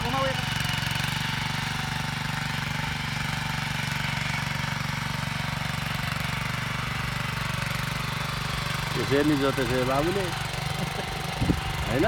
घुमाऊ यता त्यसरी जोतेछ बाबुले होइन